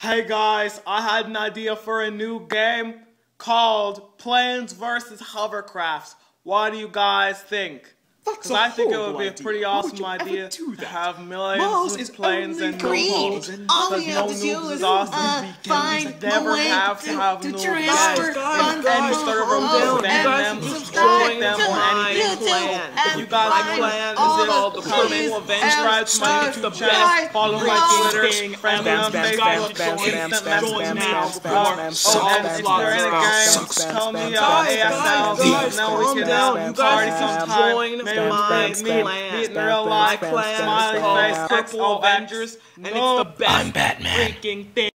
Hey guys, I had an idea for a new game called Planes vs. Hovercrafts. What do you guys think? Because I think it would be a pretty awesome idea to have millions Mars of planes and no green. balls. All Because you no have to do is, awesome. uh, find a way have to to- have to no transfer funds guys find my plan all is it all the the comment, please my YouTube channel, follow my below. Twitter, friend me on spam, Facebook, spam, spam, instant spam, message spam, me. spam, Uh, spam, Oh, and if spam, you're in a spam, game, spam, tell me spam, ASL, now we can spam, spam, party spam, sometime, maybe spam, meet, spam, meet, spam, meet in real life, spam, spam, smiley face, spam. Avengers, and it's the best I'm Batman. freaking thing.